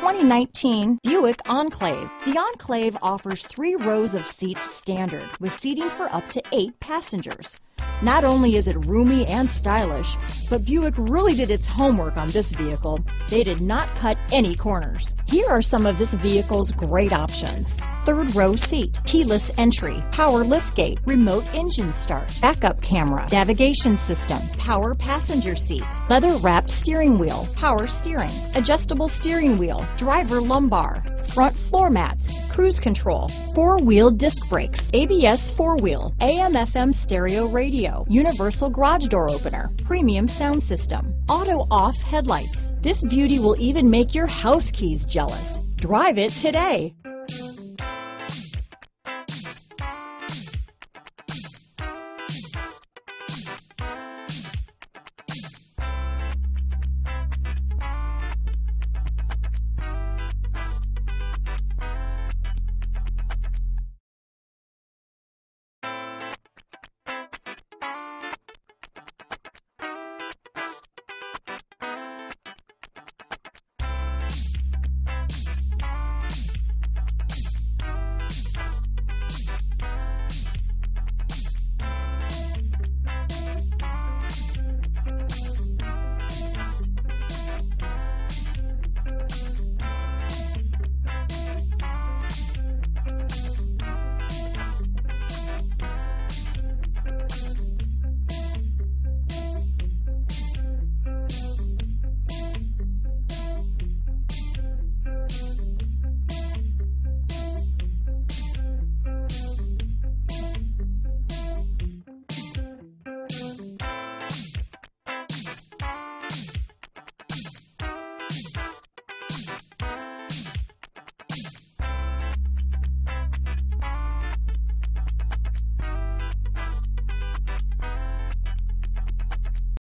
2019 Buick Enclave. The Enclave offers three rows of seats standard with seating for up to eight passengers. Not only is it roomy and stylish, but Buick really did its homework on this vehicle. They did not cut any corners. Here are some of this vehicle's great options. Third row seat, keyless entry, power liftgate, remote engine start, backup camera, navigation system, power passenger seat, leather wrapped steering wheel, power steering, adjustable steering wheel, driver lumbar, front floor mats, cruise control, four-wheel disc brakes, ABS four-wheel, AM FM stereo radio, universal garage door opener, premium sound system, auto off headlights. This beauty will even make your house keys jealous. Drive it today.